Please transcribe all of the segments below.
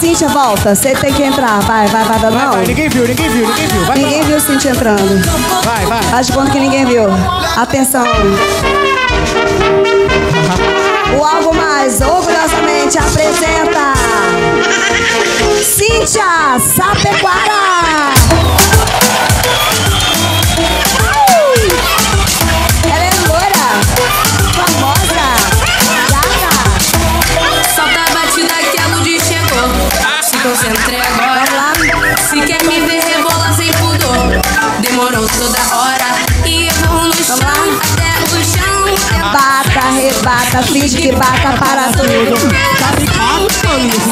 Cíntia, volta. Você tem que entrar. Vai, vai, vai, vai. Não. vai, ninguém viu, ninguém viu, ninguém viu. Vai, Ninguém viu Cíntia entrando. vai, vai. Faz de conta que ninguém viu. Atenção. O Algo Mais orgulhosamente apresenta Cíntia Sapequara. Agora. Se quer me ver rebolar sem pudor. Demorou toda hora. E eu vou no chão até o chão. Bata, rebata, finge que bata para tudo.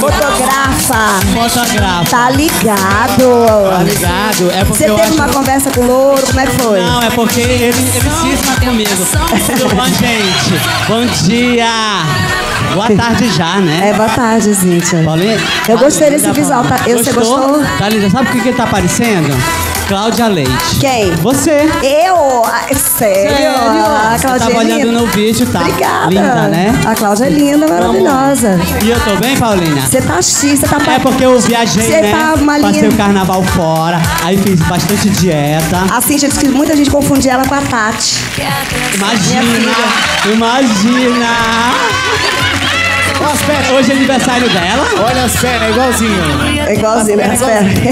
Fotografa, Fotografa. tá ligado? Tá ligado? É porque Você teve uma conversa com o Louro, como é que foi? Não, é porque ele, ele cisma comigo. Tudo bom, gente? Bom dia! Boa tarde já, É, né? boa tarde, Cíntia. Paulinha? Eu gostei desse visual, tá? Eu- você gostou? Tá linda. Sabe o que que tá aparecendo? Cláudia Leite. Quem? Você. Eu? Ah, Sério? A Você Claudia tava é olhando linda. no vídeo, tá? Obrigada. Linda, né? A Cláudia é linda, maravilhosa. E eu tô bem, Paulinha? Você tá chique, você tá... É porque eu viajei, Você né? tá uma Passei o carnaval fora, aí fiz bastante dieta. A Cíntia disse que muita gente confunde ela com a Tati. Imagina! Imagina! Pernas. Hoje é aniversário dela. Olha as pernas, igualzinho. É igualzinho, né?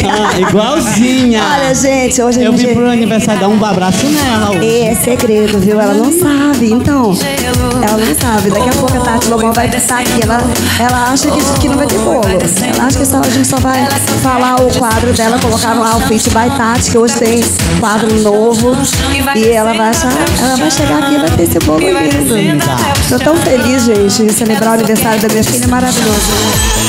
Ah, igualzinha. Olha, gente, hoje a Eu vim pro aniversário dar um abraço nela. hoje. É segredo, viu? Ela não sabe. Então, ela não sabe. Daqui a pouco a Tati Lobão vai estar aqui. Ela, ela acha que, que não vai ter bolo. Ela acha que só, a gente só vai falar o quadro dela, colocar no Outfit by Tati, que hoje tem quadro novo. E ela vai achar, ela vai chegar aqui e vai ter esse bolo lindo. Tô tão feliz, gente, em celebrar o aniversário da minha filha. É maravilhoso.